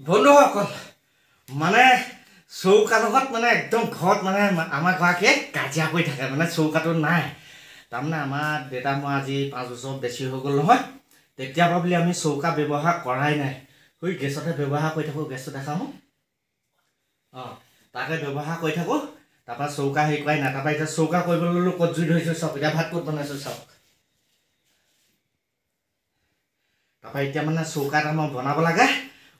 বন্ধুসকল মানে চৌকা লগত মানে একদম ঘৰত মানে আমাৰ গৰাকীয়ে কাজিয়া কৰি থাকে মানে চৌকাটো নাই। তাৰমানে আমাৰ দেউতা মই আজি পাঁচ বছৰ বেছি হৈ গ'ল নহয় তেতিয়াৰ পৰা বুলি আমি চৌকা ব্যৱহাৰ কৰাই নাই। সৈ গেছতে ব্যৱহাৰ কৰি থাকোঁ গেছটো দেখাওঁ। অঁ তাকে ব্যৱহাৰ কৰি থাকোঁ তাৰপৰা চৌকা হেৰি কৰাই নাই তাৰপৰা এতিয়া চৌকা কৰিবলৈ ল'লোঁ ক'ত জুই ধৰিছোঁ চাওক এতিয়া ভাত ক'ত বনাইছোঁ চাওক। তাৰপৰা এতিয়া মানে চৌকা এটা মই বনাব লাগে।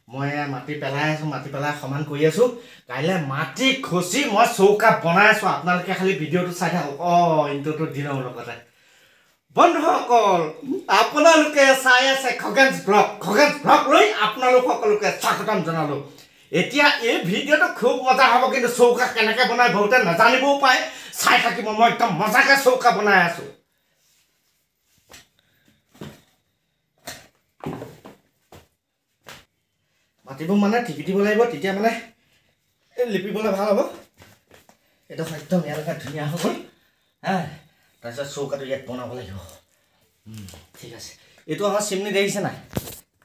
মই মাটি পেলাই আছোঁ মাটি পেলাই সমান কৰি আছোঁ। কাইলৈ মাটি খচি মই চৌকা বনাই আছোঁ। আপোনালোকে খালি ভিডিঅ'টো চাই থাকক। অঁ দি লওঁ লগতে। বন্ধুসকল আপোনালোকে চাই আছে খগেন ব্লগ। খগেন ব্লগ লৈ আপোনালোক সকলোকে স্বাগতম জনালোঁ। এতিয়া এই ভিডিঅ'টো খুব মজা হ'ব কিন্তু চৌকা কেনেকৈ বনাই বহুতে নাজানিবও পাৰে চাই থাকিব মই একদম মজাকৈ চৌকা বনাই আছোঁ। মাটিবোৰ মানে টিপি দিব লাগিব তেতিয়া মানে লিপিবলৈ ভাল হ'ব। এইটো একদম ইয়ালৈকে ধুনীয়া হৈ গ'ল হা তাৰপিছত চৌকাটো ইয়াত বনাব লাগিব। ঠিক আছে। এইটো আমাৰ চিমনি দেখিছে নাই?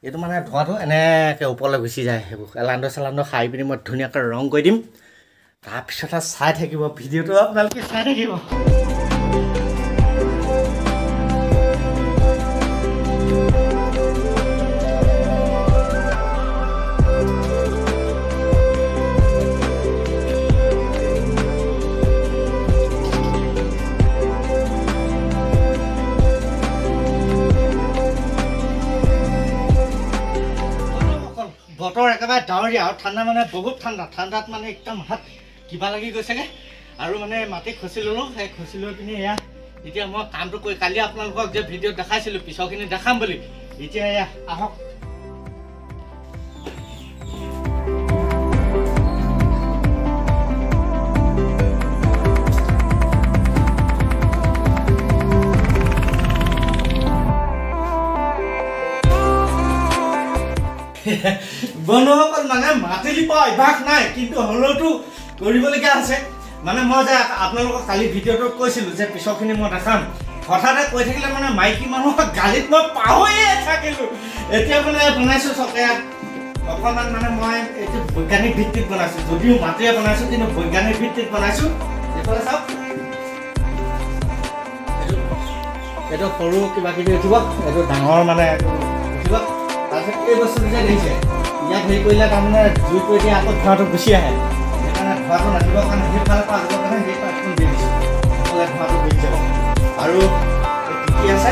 এইটো মানে ধোঁৱাটো এনেকৈ ওপৰলৈ গুচি যায় সেইবোৰ। এলান্দ চেলান্দ সাৰি পিনি মই ধুনীয়াকৈ ৰং কৰি দিম। তাৰপিছত আৰু চাই থাকিব ভিডিঅ'টো আপোনালোকে চাই থাকিব। একেবাৰে ডাৱৰীয়া আৰু ঠাণ্ডা মানে বহুত ঠাণ্ডা ঠাণ্ডাত মানে একদম হাত কিবা লাগি গৈছেগৈ। আৰু মানে মাটি খচি ল'লোঁ সেই খচি লৈ পিনি এয়া এতিয়া মই কামটো কৰি কালি আপোনালোকক যে ভিডিঅ'ত দেখাইছিলোঁ পিছৰখিনি দেখাম বুলি। এতিয়া এয়া আহক। বন্ধুসকল মানে মাটি লিপা অভ্যাস নাই কিন্তু হ'লেওতো কৰিবলগীয়া আছে। মানে মই যে আপোনালোকক কালি ভিডিঅ'টোত কৈছিলোঁ যে পিছৰখিনি মই দেখাম হঠাতে কৈ থাকিলে মানে মাইকী মানুহক গালিত মই পাহৰিয়ে থাকিলোঁ। এতিয়া মানে বনাইছোঁ চকে অকণমান মানে মই এইটো বৈজ্ঞানিক ভিত্তিত বনাইছোঁ যদিও মাটিৰে বনাইছোঁ কিন্তু বৈজ্ঞানিক ভিত্তিত বনাইছোঁ। এইফালে চাওক। এইটো সৰু কিবা কিবি উঠিব এইটো ডাঙৰ মানে এই বস্তুটো যে দেখিছে ইয়াত হেৰি কৰিলে তাৰমানে জুই কৰি দিয়ে আকৌ ধোঁৱাটো গুচি আহে। সেইকাৰণে ধোঁৱাটো নাহিবৰ কাৰণে সেইফালৰ পৰা আহিবৰ কাৰণে সেই পাইপখন দি দিছোঁ। নহ'লে ধোঁৱাটো গুচি যাব। আৰু কি আছে?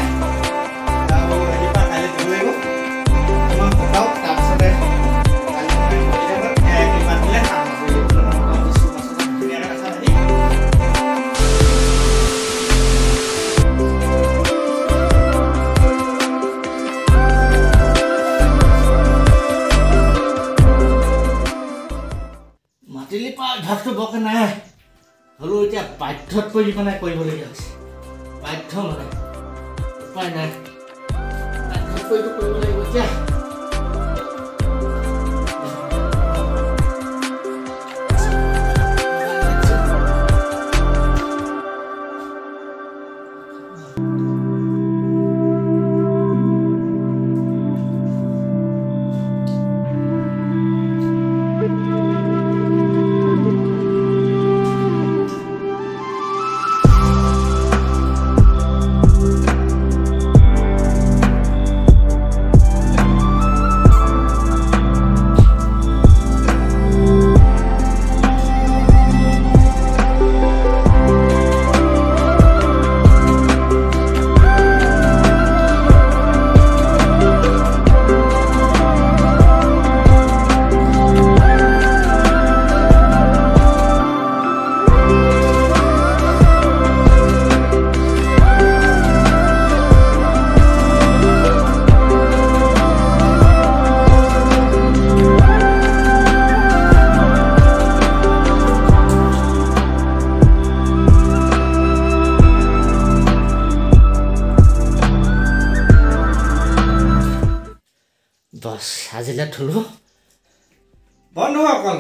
হ'লেও এতিয়া বাধ্যত পৰি মানে কৰিবলগীয়া হৈছে। বাধ্য মানে উপায় নাই। বাধ্যত পৰিটো কৰিব লাগিব এতিয়া। বছ আজিলৈ থলোঁ। বন্ধুসকল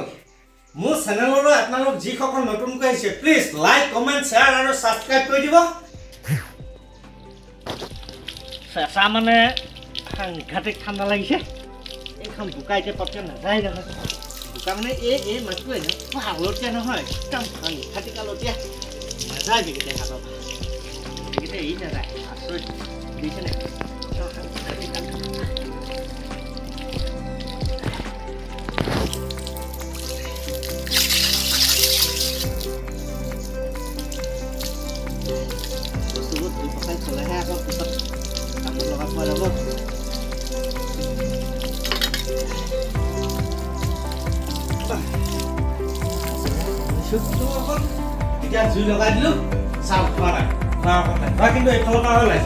মোৰ চেনেললৈ আপোনালোক যিসকল নতুনকৈ আহিছে প্লিজ লাইক কমেণ্ট শ্বেয়াৰ আৰু ছাবস্ক্ৰাইব কৰি দিব। চেঁচা মানে সাংঘাতিক ঠাণ্ডা লাগিছে। এইখন বোকা এতিয়া পটকে নাযায় নহয়। বোকা মানে এই এই মাছটো এনেকুৱা হালধীয়া নহয় একদম নিশাটি কালতীয়া নাযায় বিকেটে হাতৰ বিকেটে এৰি নাযায়। আচৰিত। বুজিছেনে এতিয়া জুই লগাই দিলো চাওক খোৱা নাই খোৱা কিন্তু এইফালৰ পৰা নাই